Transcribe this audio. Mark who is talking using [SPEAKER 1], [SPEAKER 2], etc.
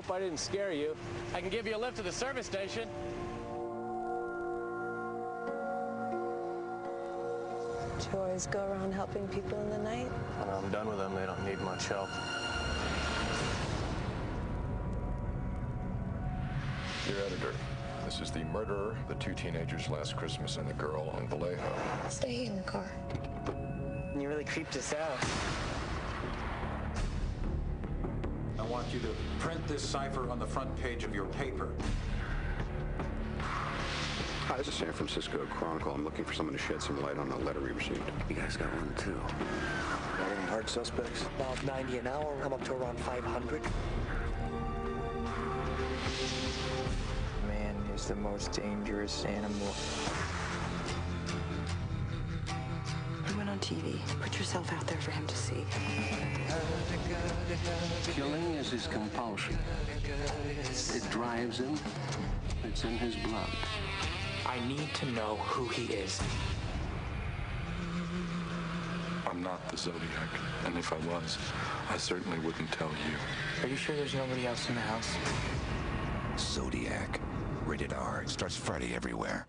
[SPEAKER 1] hope I didn't scare you. I can give you a lift to the service station.
[SPEAKER 2] Do you always go around helping people in the night?
[SPEAKER 1] When I'm done with them, they don't need much help.
[SPEAKER 3] Dear editor, this is the murderer, the two teenagers last Christmas, and the girl on Vallejo.
[SPEAKER 2] Stay in the car.
[SPEAKER 1] You really creeped us out.
[SPEAKER 4] Want you to print this cipher on the front page of your paper.
[SPEAKER 5] Hi, this is San Francisco Chronicle. I'm looking for someone to shed some light on a letter we received.
[SPEAKER 6] You guys got one too.
[SPEAKER 5] Got any hard suspects?
[SPEAKER 6] About 90 an hour. I'm up to around 500.
[SPEAKER 7] Man is the most dangerous animal.
[SPEAKER 2] You went on TV. Put yourself out there for him to see.
[SPEAKER 8] Killing is his compulsion. It drives him. It's in his blood.
[SPEAKER 7] I need to know who he is.
[SPEAKER 9] I'm not the Zodiac, and if I was, I certainly wouldn't tell you.
[SPEAKER 7] Are you sure there's nobody else in the house?
[SPEAKER 10] Zodiac. Rated R. Starts Friday everywhere.